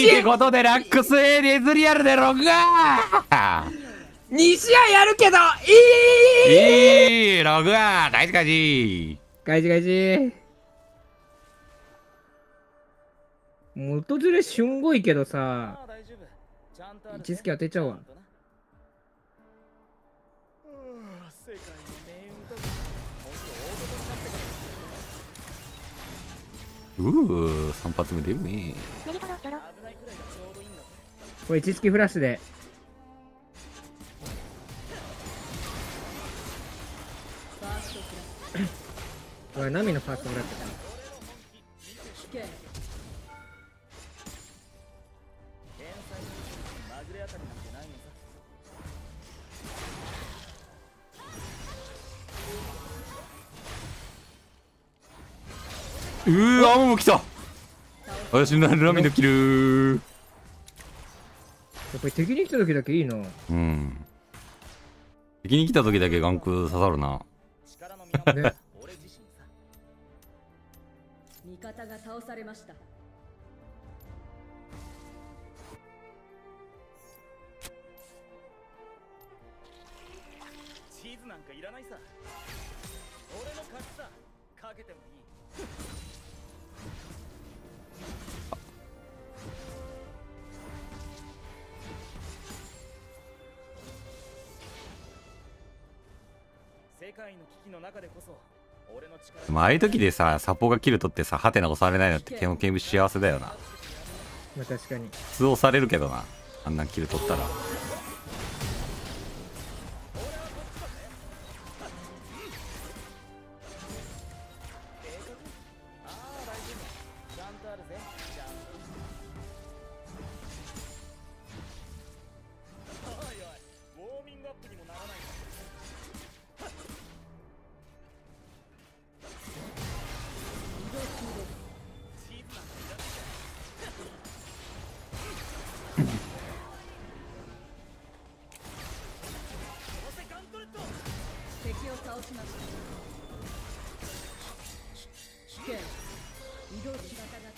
いいってことでラックス A レズリアルでログが2試合やるけどいい。いいログが大事かじ。ガジガジ元ずれしゅんごいけどさ位置づけ当てちゃうわ。うー3発目出るねこれ位置づけフラッシュで。これナミのファーストフラッシュだうーわもう来た。私のラミのキルやっぱり敵に来た時だけいいな。うん。敵に来た時だけガンク刺さるな。ね。味方が倒されましたチーズなんかいらないさ。俺の勝ちさ。かけてもいい世界の危機の中でこそ俺の力でもああいう時でさサポがキル取ってさハテナ押されないのって剣を剣幸せだよな。まあ確かに。普通押されるけどな。あんなキル取ったら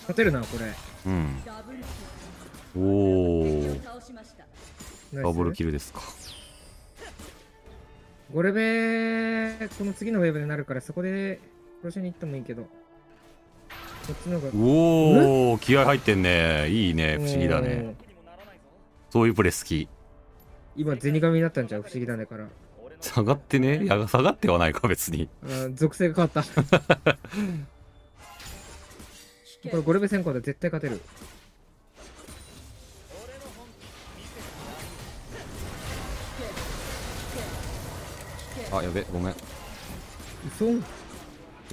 勝てるなこれ。うん。おルおダブルキルですか。ゴレベこの次のウェーブになるからそこで殺しに行ってもいいけど。こっちの方が。おお気合入ってんね。いいね不思議だね。そういうプレー好き。今ゼニガミになったんちゃう不思議だねから。下がってね。いや下がってはないか別に。あー属性が変わった これゴレベ先行で絶対勝てる。あやべごめん。嘘。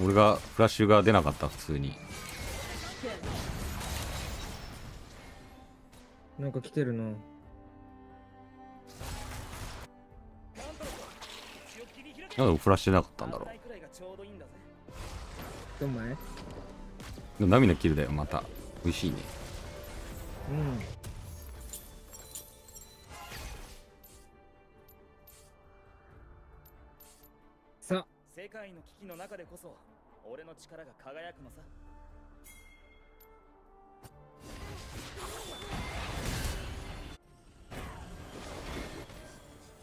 俺がフラッシュが出なかった普通に。なんか来てるな。なんでフラッシュ出なかったんだろう。どいいんだぜどんまいうでもナミのキルだよまた。美味しいね。うん。さ世界の危機の中でこそ俺の力が輝くのさ。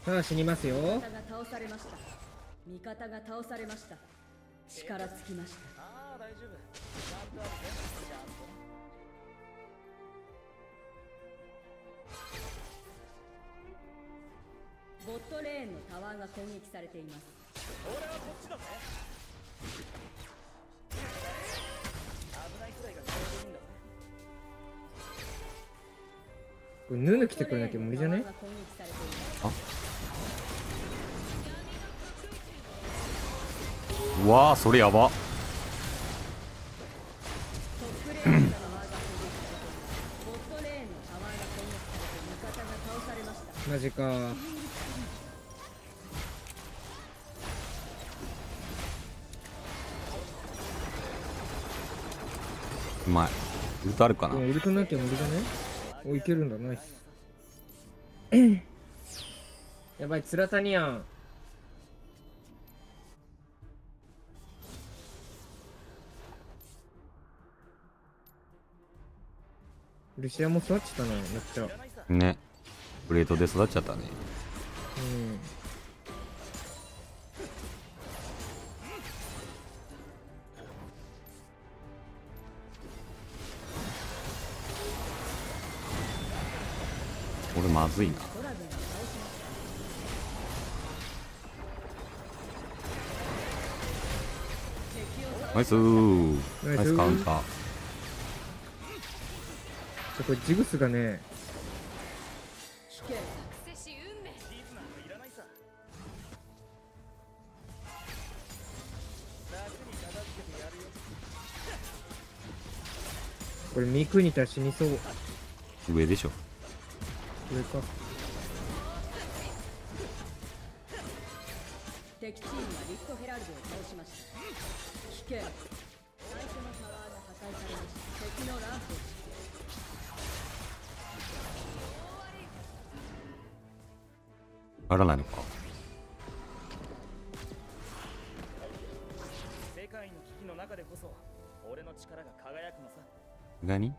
さあ死にますよ。味方が倒されました。味方が倒されました。力尽きました。ああ大丈夫。ちゃんと。あるぜちゃんとボットレーンのタワーが攻撃されています。俺はこっちだぜ危ないくらいがちょうどいいんだぜこれヌヌ来てくれなきゃ無理じゃね？ボットレーンのタワーが攻撃されていますうわーそれやばマジか。うまい。ウルトあるかな？ウルトなきゃ無理じゃね。おいけるんだ。ナイス。やばいツラタニアンルシアも育ちたな、めっちゃ。ね。プレートで育っちゃったね。うん。これまずいな。ナイスーナイス。ナイスカウンター。ちょこれジグスがね、これミクにたら死にそう。上でしょ。上か。敵チームはリフトヘラルドを倒しました。危険。最初のタワーが破壊されました。敵のランプをあらないのか。世界の危機の中でこそ俺の力が輝くのさ。何？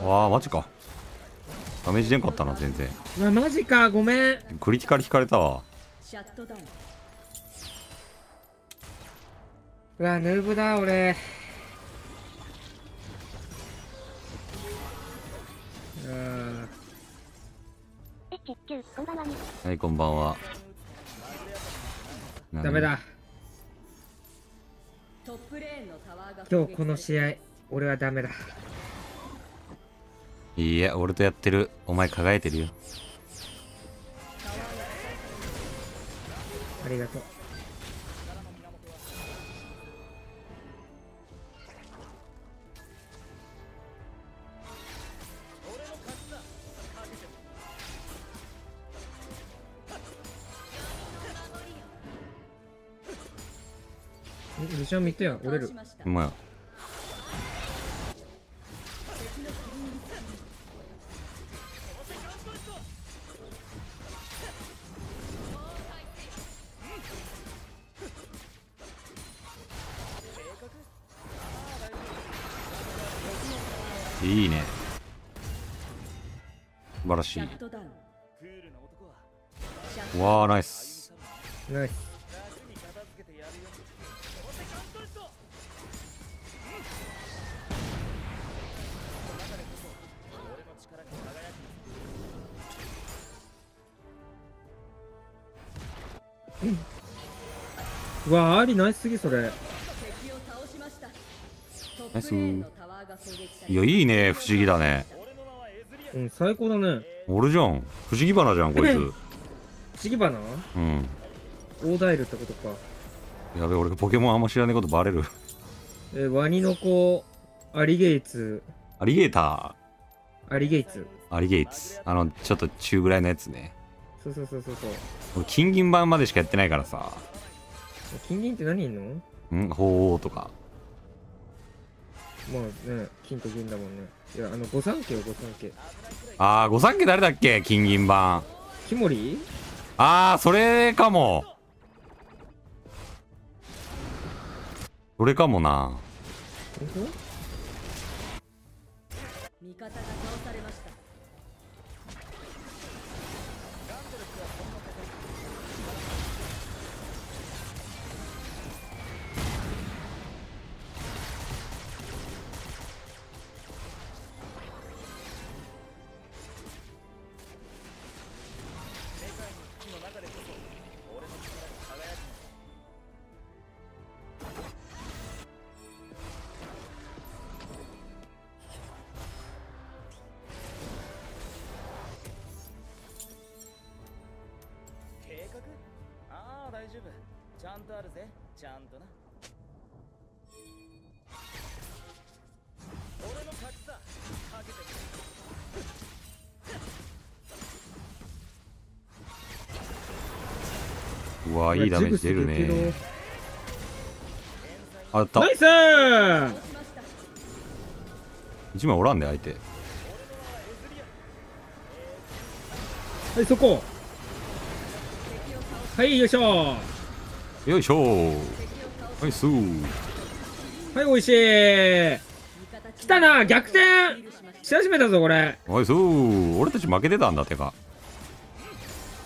あわあマジか。ダメージ出んかったな全然。うわ、マジか、ごめん。クリティカル引かれたわ。シャットダウンうわ、ヌーブだ、俺。はいこんばんはダメだ。トップレーンのタワーが今日この試合、俺はダメだ。いいや俺とやってるお前輝いてるよありがとう。シアン見てや、折れる。うまいいいね。素晴らしい。わあナイス。ナイス。うわ、アリナイスすぎ、それ。ナイス。いやいいね不思議だね。うん、最高だね。俺じゃん。不思議花じゃんこいつ。不思議花？うん。オーダイルってことか。やべ俺がポケモンあんま知らないことバレる。えーワニの子、アリゲイツ、アリゲータアリゲイツ。ーアリゲイツ。あのちょっと中ぐらいのやつね。そうそうそうそうそう。俺金銀版までしかやってないからさ金銀って何いんの？ん？鳳凰とか。まあね、金と銀だもんね。いや、あの、御三家よ、御三家。ああ御三家誰だっけ？金銀版。キモリああそれかも。それかもな。本味方が丈夫。ちゃんとあるぜ。ちゃんとな。俺の勝ちさかけてみうわいいダメージ出るね。あった。ナイスー！倒しました一枚おらんで相手。はい、そこはいよいしょ。はよいしょ。ナイスいおいしい。来たな逆転。し始めたぞこれ。ナイス俺たち負けてたんだってか。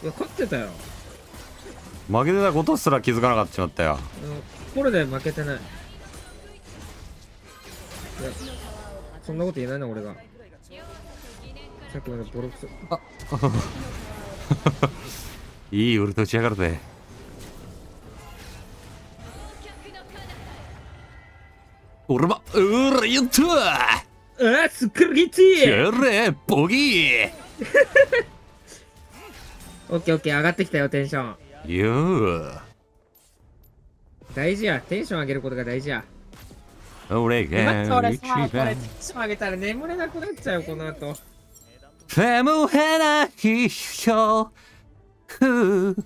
いや勝ってたよ、負けてたことすら気づかなかったしまったよ。うん、これで負けてない。いやそんなこと言えないな俺が。さっきまでボロクソ いい俺と打ち上がるぜ。俺もうらやった。あーすっくるぎちやれボギー。オッケーオッケー上がってきたよテンション。よー。大事や。テンション上げることが大事や。俺が俺一番。さこれテンション上げたら眠れなくなっちゃうよこの後。眠れないよふう。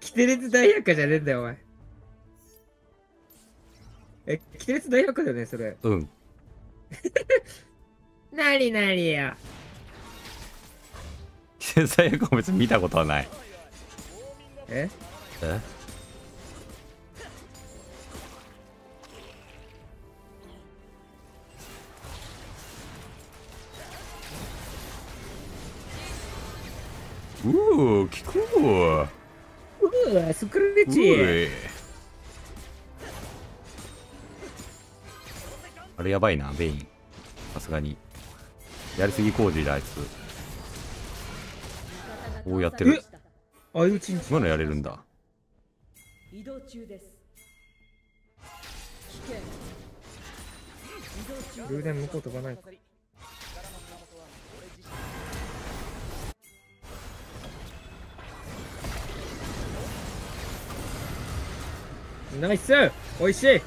キテレツ大百科じゃねえん。だよお前えキテレツ大百科だよねそれうんなになにや天才役も別に見たことはない。え？え？うー聞くわうわスクルレッチういあれやばいなベイン。さすがに。やりすぎ工事だあいつ。こうやってる。あいうちんち今のやれるんだ。移動中です。危険移動中ルーデン向こう飛ばないナイス。おいしい。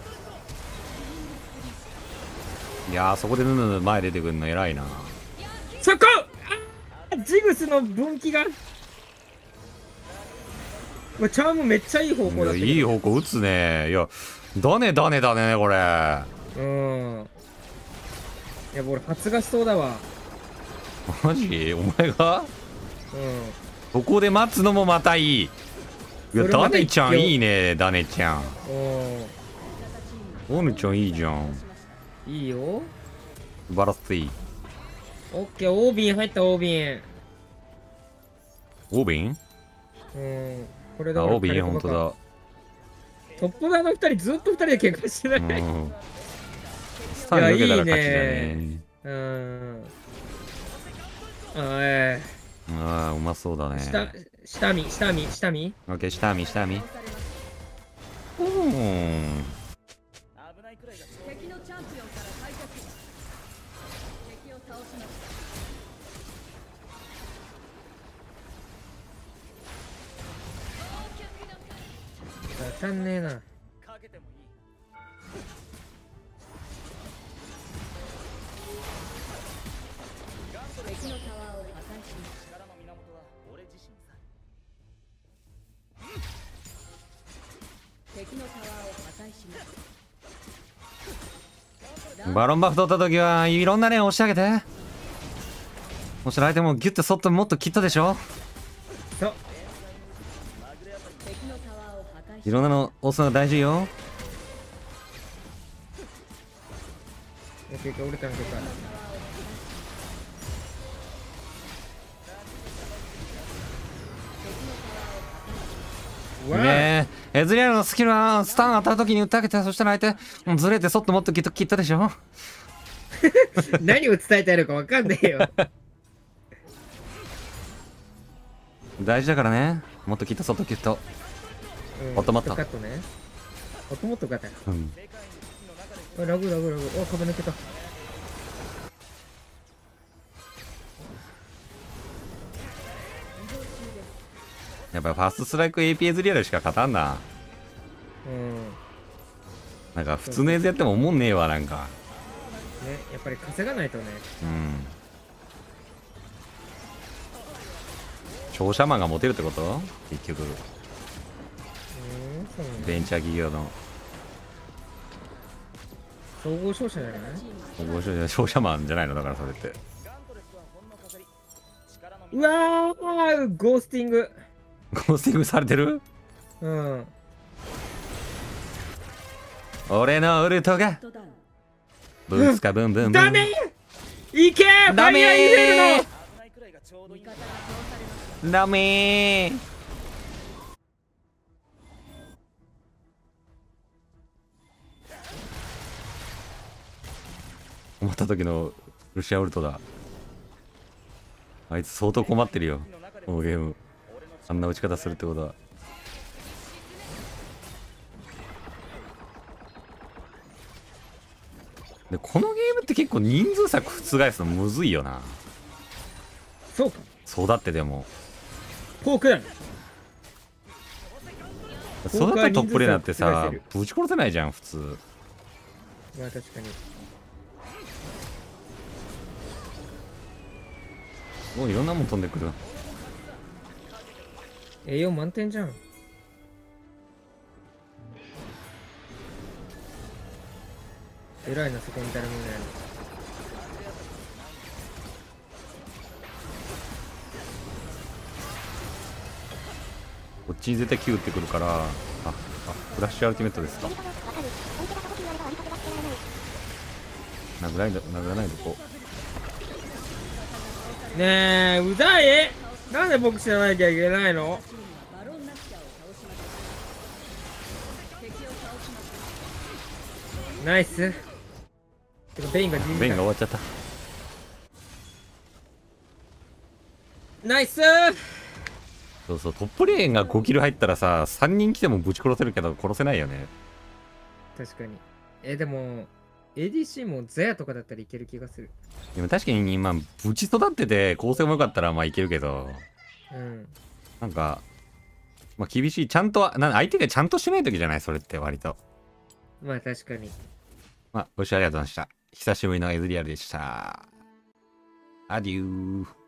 いやーそこでぬぬぬ前出てくるの偉いな。そこ。あジグスの分岐が。チャームめっちゃいい方向だいい方向打つね。いやだねだねだねこれ。うん。いや俺発芽しそうだわ。マジ？お前が？うん。ここで待つのもまたいいいやダネちゃんいいねダネちゃん。うオヌちゃんいいじゃん。んいいよ。素晴らしい。オッケーオービン入ったオービンオービンうん。これあだオービン本当だ。トップ側の二人ずっと二人で喧嘩してない？うん。スタン抜けたら勝ちだね。ねうん。ああうまそうだね。下下見下見下見？オッケー下見下見。うん危ないくらいがちょう敵のチャンピオンから退却敵を倒しました当たんねえな。かけてもいい敵のタワーを破壊しまし力の源は俺自身さた敵のタワーを破壊しましたバロンバフ取った時はいろんなね押し上げて。もし相手もギュッてそっともっと切ったでしょ。いろんなの押すのが大事よ。オッケーオッケー俺たんけかね。えエズリアルのスキルはスタン当たる時に打ってあげてそしたら相手うんずれてそっともっとギュッと切ったでしょ？何を伝えたいのかわかんねえよ。大事だからね。もっと切ったそっとギュッとうんオトマット。カットね。オトマットうん。あラグラグラグ。お壁抜けたやっぱファーストストライク AP エズリアルしか勝たんな。うんなんか普通のエズやっても思んねえわなんか。ねやっぱり稼がないとね。うん。商社マンがモテるってこと？結局。ベンチャー企業の。総合商社じゃない？面白い商社マンじゃないの？だからそれって。うわーゴースティングゴースティングされてる？うん。俺のウルトが。ブンスカブンブンブン。ダメ！いけ！フダメダメ！ー思った時のルシアウルトだ。あいつ相当困ってるよ。このゲームあんな打ち方するってことは。でこのゲームって結構人数差覆すのむずいよな。そうか。そうだってでも。フォークだそうだったらトッププレイヤーってさぶち殺せないじゃん普通。まあ確かに。もういろんなもん飛んでくる栄養満点じゃん。偉いなそこに誰もいないの。こっちに絶対 Q 打ってくるからああフラッシュアルティメットですか。殴らないで殴らないでこねえうざい？なんで僕知らなきゃいけないの？ナイス。ベインがベインが終わっちゃった。ナイス。そうそうトップレーンが5キル入ったらさ3人来てもぶち殺せるけど殺せないよね。確かに。えでも ADC もザヤとかだったらいける気がする。でも確かに今ぶち育ってて構成も良かったらまあいけるけど。うん。なんかまあ厳しい。ちゃんとな相手がちゃんとしない時じゃない？それって割と。まあ確かにまあご視聴ありがとうございました。久しぶりのエズリアルでした。アデュー。